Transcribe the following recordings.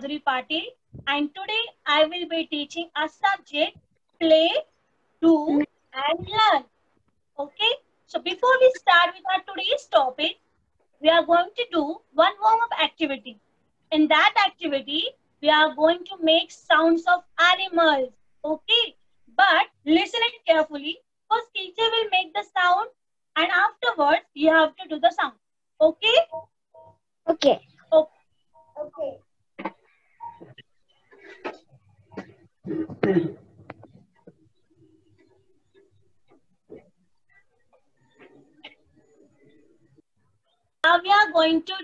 Madhuri Patil and today I will be teaching a subject play, do and learn. Okay, so before we start with our today's topic, we are going to do one warm-up activity. In that activity, we are going to make sounds of animals. Okay, but listen it carefully because teacher will make the sound and afterwards you have to do the sound. Okay? Okay. Okay. Now we are going to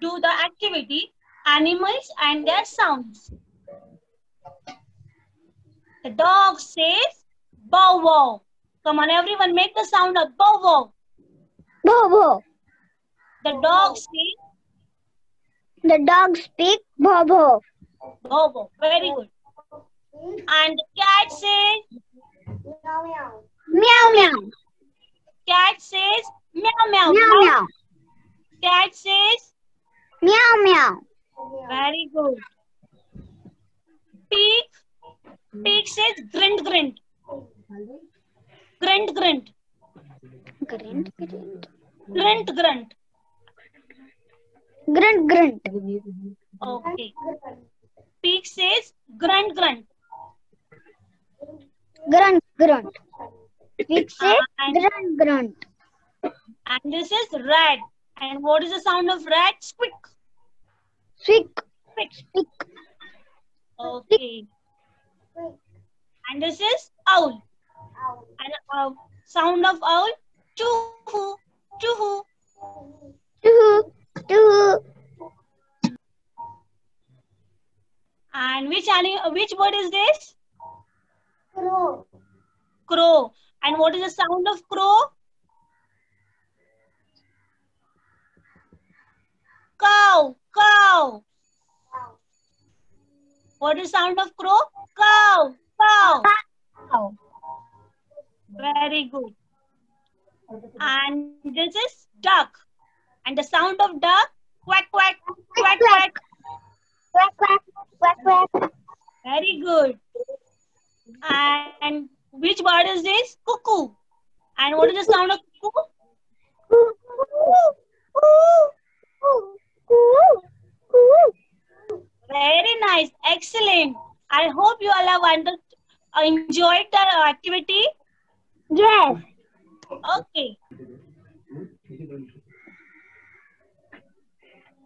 do the activity animals and their sounds. The dog says bow wow. Come on everyone make the sound of bow wow. Bobo. The dog says The dog speak Bobo. bow wow. Very good. And the cat says Meow meow. cat says meow meow. Meow meow. Cat says Meow meow. very good. Pig pig says grind grind. Grind grind. Grunt grunt. Grunt grunt. Grunt grunt. Okay. Pig says grunt grunt. Grunt grunt. Pig say And- grunt grunt. And this is rat. And what is the sound of rat? Squeak. Squeak. Squeak. Squeak. Okay. And this is owl. And uh, sound of owl? Choo-hoo. Choo-hoo. Two. Two. And which animal, which bird is this? Crow. Crow. And what is the sound of crow? Cow. Cow. What is sound of crow? Cow. Cow. Cow. Very good. And this is duck. And the sound of duck? Quack, quack, quack, quack. Quack quack. Quack quack. Very good. And which bird is this? Cuckoo. And what is the sound of cuckoo? Very nice. Excellent. I hope you all have under, uh, enjoyed the activity. Yes. Okay.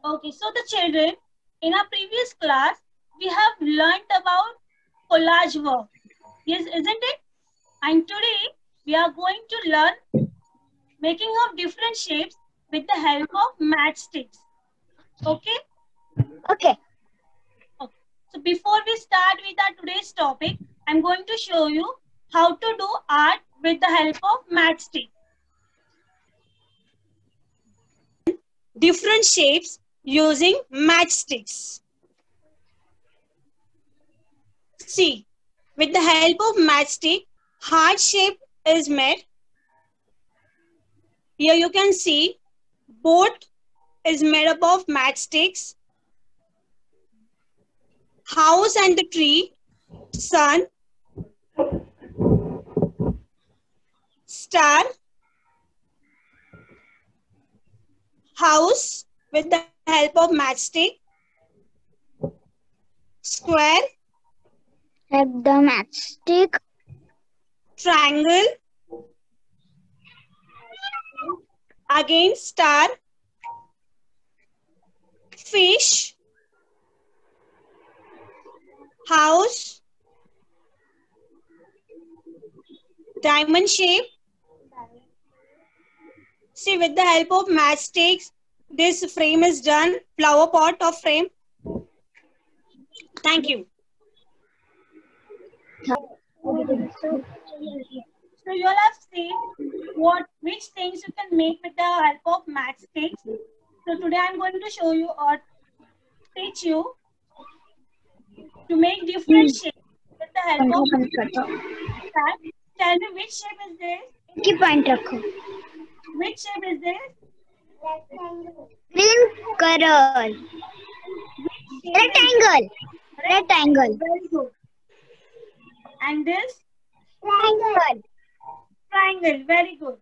Okay, so the children, in our previous class, we have learnt about collage work. Yes, isn't it? And today, we are going to learn making of different shapes with the help of matchsticks. Okay? Okay. So before we start with our today's topic, I'm going to show you how to do art with the help of matchstick. Different shapes using matchsticks. See, with the help of matchstick, heart shape is made. Here you can see boat is made up of matchsticks house and the tree, sun, star, house with the help of matchstick, square, Have the matchstick. triangle, again star, fish, house, diamond shape. See, with the help of matchsticks, this frame is done, flower pot of frame. Thank you. So, you all have seen what which things you can make with the help of matchsticks. So today I'm going to show you or teach you to make different mm. shapes with the help of matchsticks. Tell me which shape is this? Keep point. Which shape is this? Green color. Rectangle. Rectangle. Very good. And this Triangle. triangle. Very good.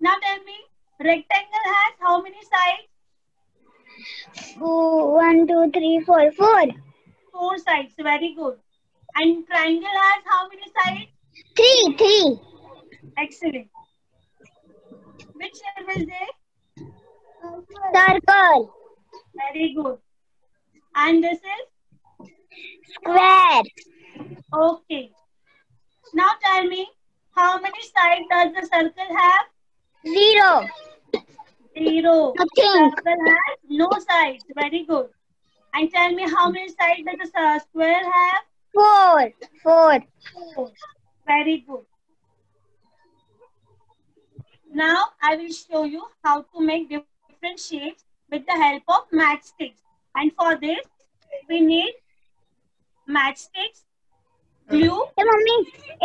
Now tell me, rectangle has how many sides? Four, one, two, three, four, four. Four sides. Very good. And triangle has how many sides? Three, three. Excellent. Which shape is there? Circle. Very good. And this is? Square. Okay. Now tell me, how many sides does the circle have? Zero. Zero. Nothing. Circle has no sides. Very good. And tell me, how many sides does the square have? Four. Four. Four. Very good. Now I will show you how to make different shapes with the help of matchsticks. And for this, we need matchsticks, glue, A mummy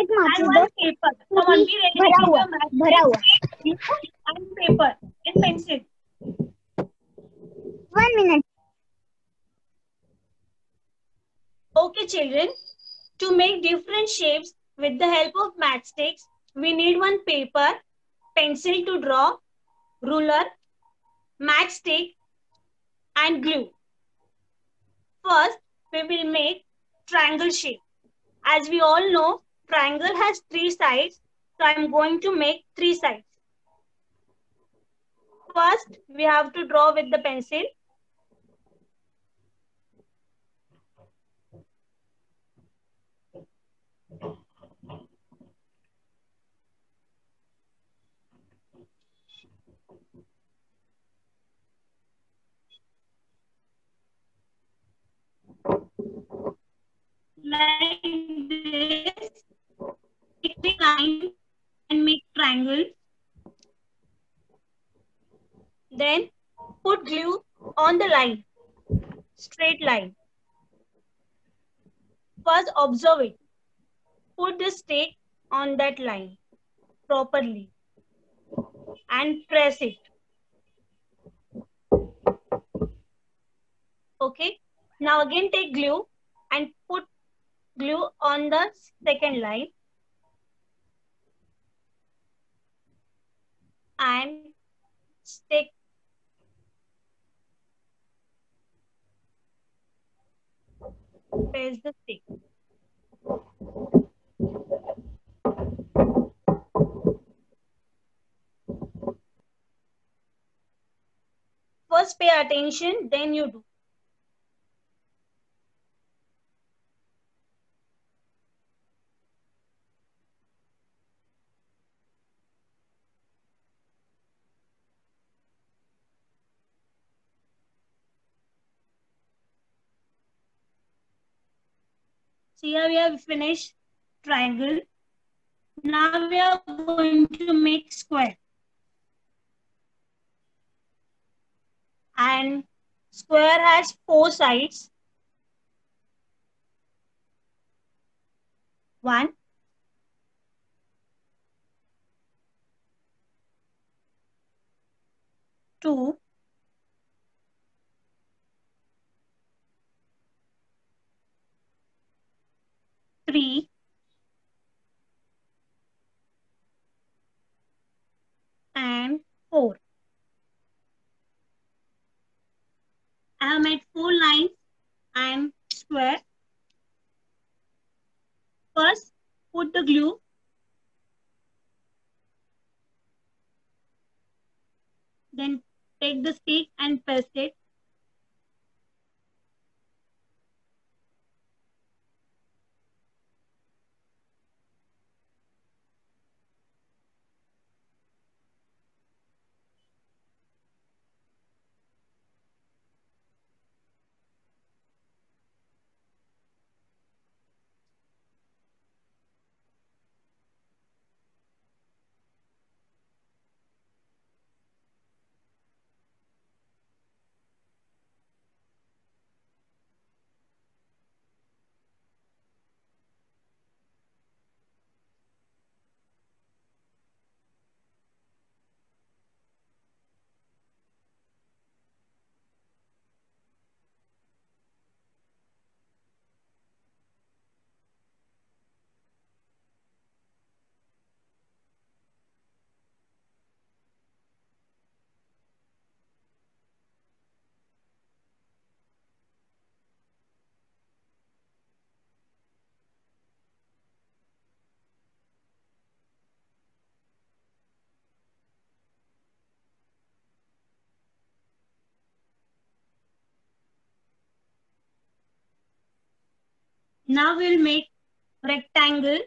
एक and माचिस दो one paper. Come on, be ready भरा with हुआ your भरा हुआ matchsticks, glue, and paper and pencil. One minute Okay, children. To make different shapes with the help of matchsticks, we need one paper, pencil to draw, ruler, matchstick, and glue. First, we will make triangle shape. As we all know, triangle has three sides, so I am going to make three sides. First, we have to draw with the pencil. Like this, take the line and make triangle. Then put glue on the line, straight line. First observe it. Put the stick on that line properly and press it. Okay. Now again take glue and put glue on the second line. And stick. Press the stick. First pay attention then you do So here we have finished triangle. Now we are going to make square. And square has four sides. One, two, three, and four. I have made four lines and square. First, put the glue. Then take the stick and press it. Now we'll make rectangle.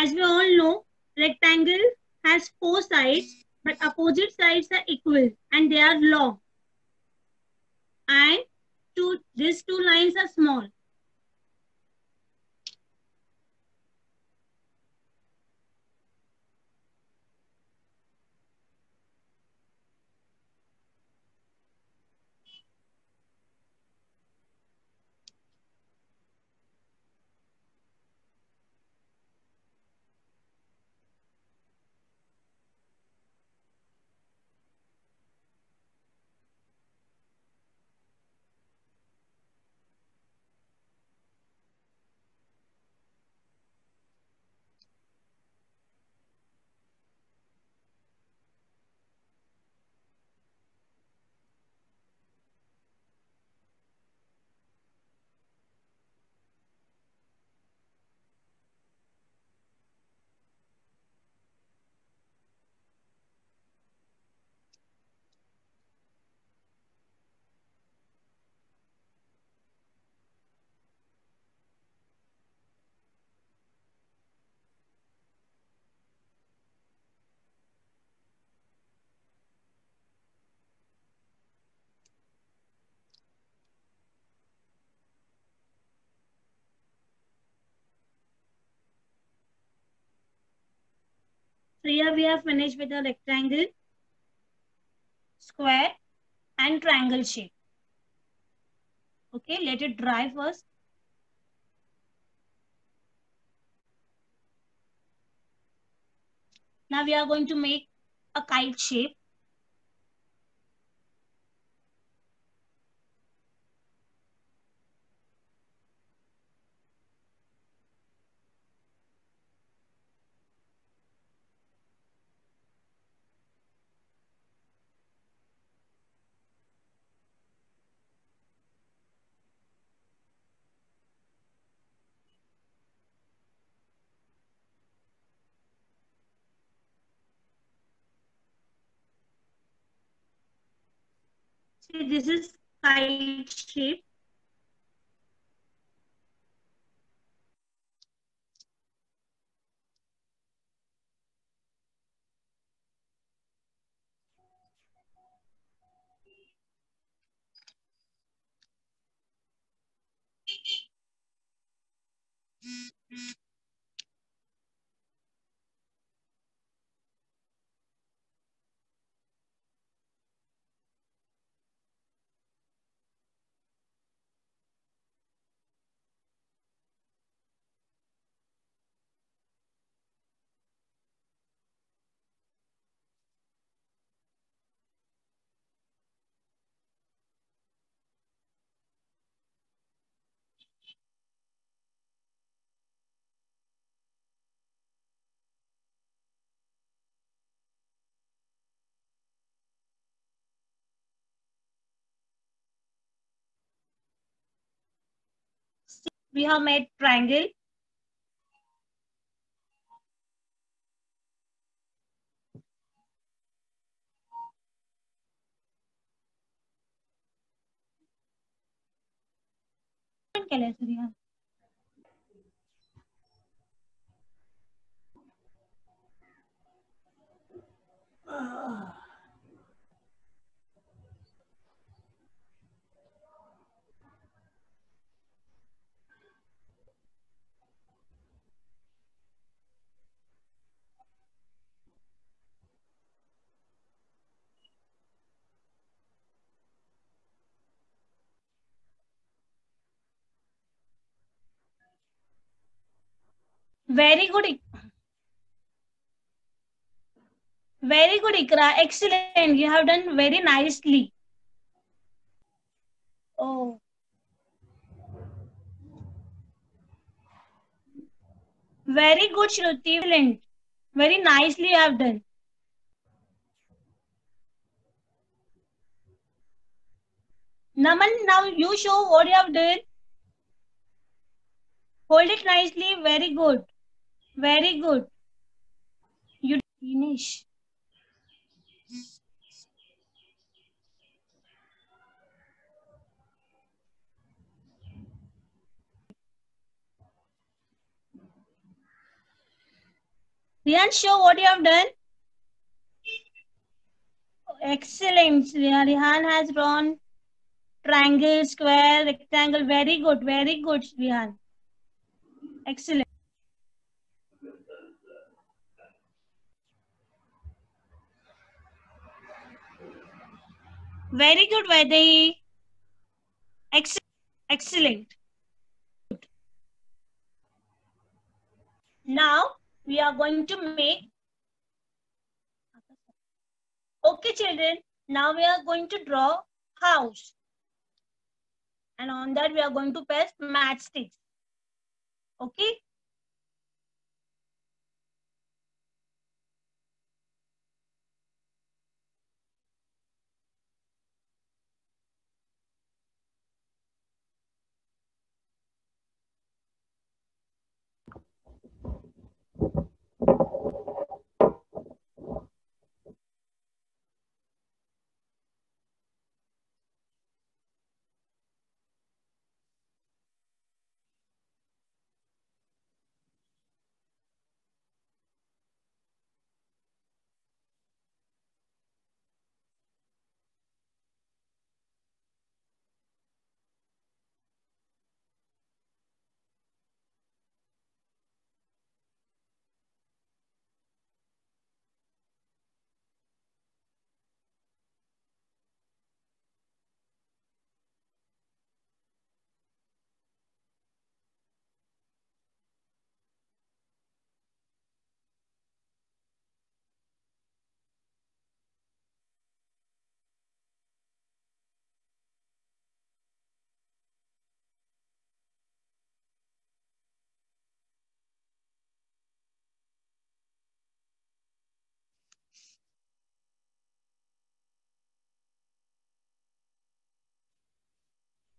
As we all know, rectangle has four sides, but opposite sides are equal and they are long. And two, these two lines are small. So here we have finished with the rectangle, square and triangle shape. Okay, let it dry first. Now we are going to make a kite shape. This is kite shape. we have made triangle क्या ले good, Ikra. Excellent. You have done very nicely. Oh. Very good, Shruti. Excellent. Very nicely you have done. Naman, now you show what you have done. Hold it nicely. Very good. Very good. You finish. Show what you have done. Excellent. Rihan has drawn triangle, square, rectangle. Very good. Very good, Rihan. Excellent. Very good, Vaidehi. Ex- excellent. Now we are going to make. Okay, children. Now we are going to draw house. And on that we are going to paste matchsticks. Okay.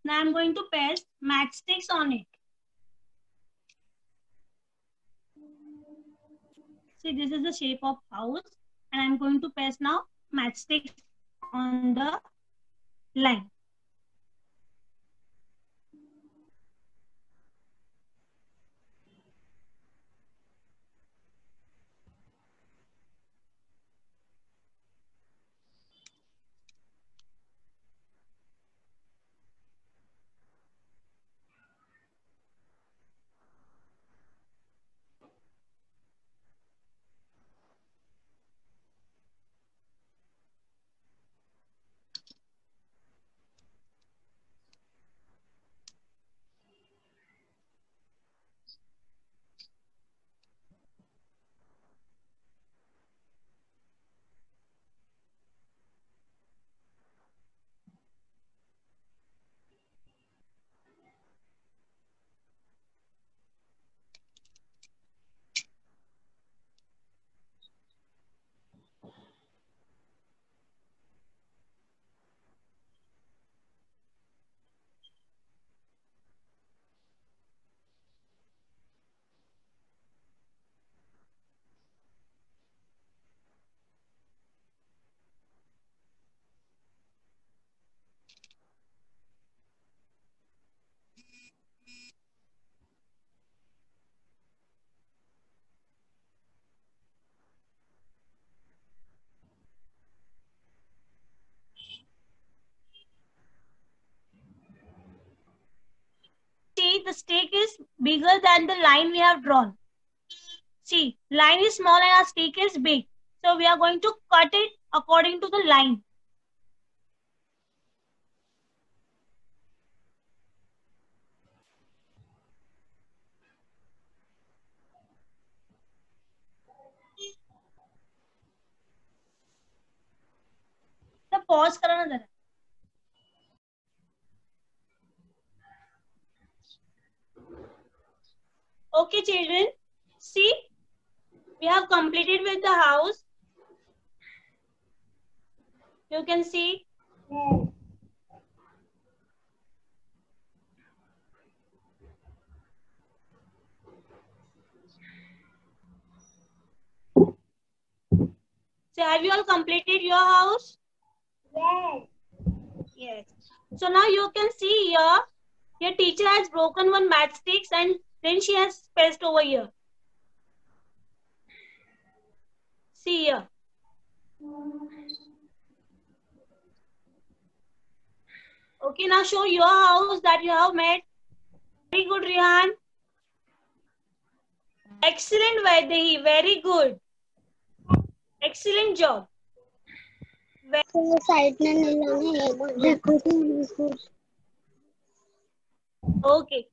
Now I'm going to paste matchsticks on it. See, this is the shape of house and I'm going to paste now matchsticks on the line. See, the stake is bigger than the line we have drawn. See, line is small and our stake is big. So we are going to cut it according to the line. तर pause करा ना जरा Okay, children. See, we have completed with the house. You can see. So have you all completed your house? Yes. Yes. So now you can see here, your teacher has broken one matchsticks and then she has spaced over here. See here. Okay, now show your house that you have made. Very good, Rihan. Excellent, Vaidehi. Very good. Excellent job. Okay.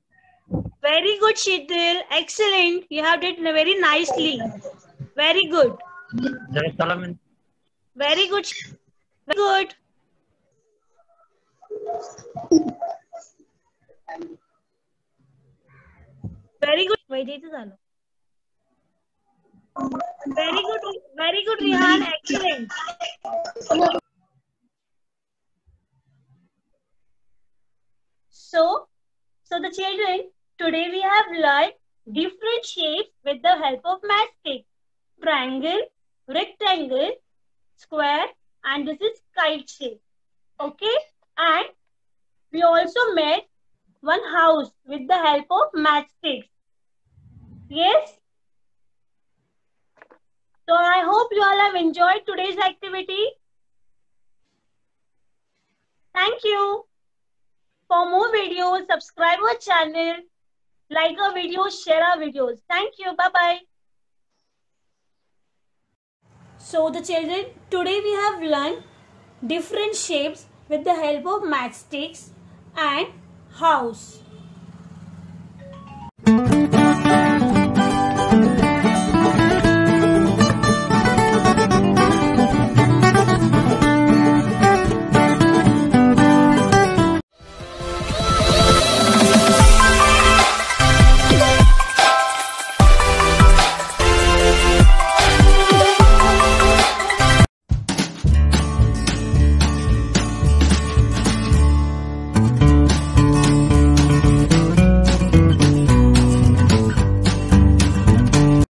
Very good, Shitil. Excellent. You have did very nicely. Very good. Very good. Very good. Very good. Why did Very good. Very good, Rihan. Excellent. So, so the children today we have learned different shapes with the help of matchstick. Triangle, rectangle, square, and this is kite shape. Okay, and we also made one house with the help of matchsticks. Yes. So I hope you all have enjoyed today's activity. Thank you. For more videos, subscribe our channel, like our videos, share our videos. Thank you. Bye-bye. So the children, today we have learned different shapes with the help of matchsticks and house.